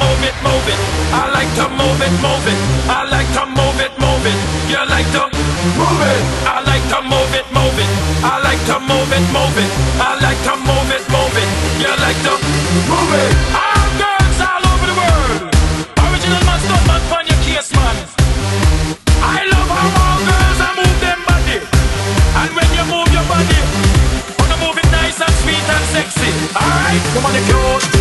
move it, move it. I like to move it, move it. I like to move it, move it. You like to move it. I like to move it, move it. I like to move it, move it. I like to move it, move it. You like to move it. All girls all over the world. Original man, stunt man, find your case, man. I love how all girls I move them body. And when you move your body, wanna move it nice and sweet and sexy. Alright, come on, the cute.